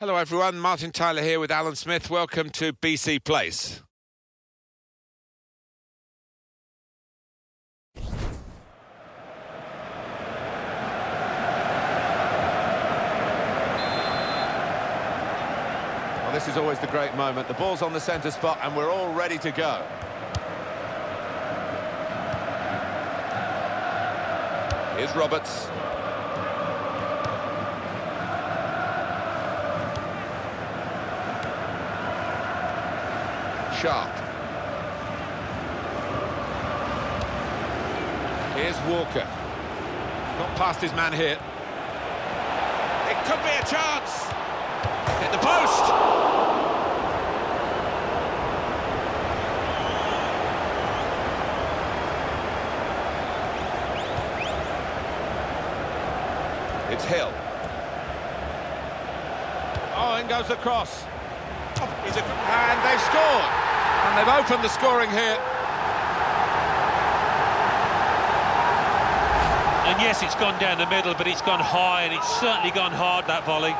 Hello, everyone. Martin Tyler here with Alan Smith. Welcome to BC Place. Well, this is always the great moment. The ball's on the centre spot and we're all ready to go. Here's Roberts. Sharp. Here's Walker. Not past his man here. It could be a chance. Hit the post. It's Hill. Oh, in goes the cross. Oh, and they've scored. And they've opened the scoring here. And yes, it's gone down the middle, but it's gone high, and it's certainly gone hard, that volley.